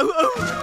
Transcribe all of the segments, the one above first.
oh, oh.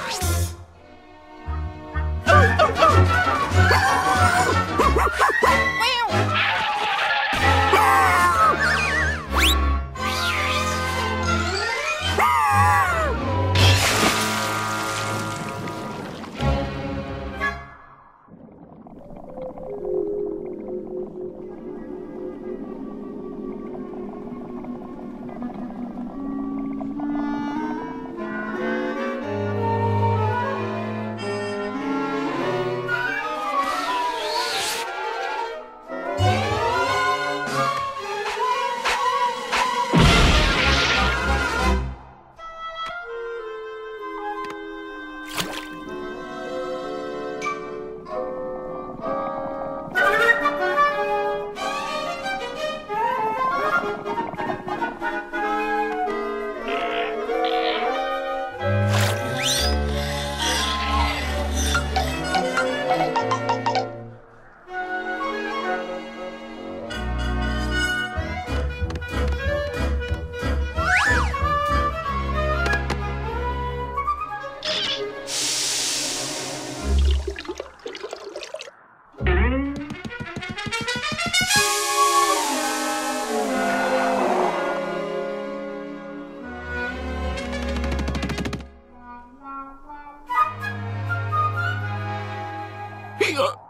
Of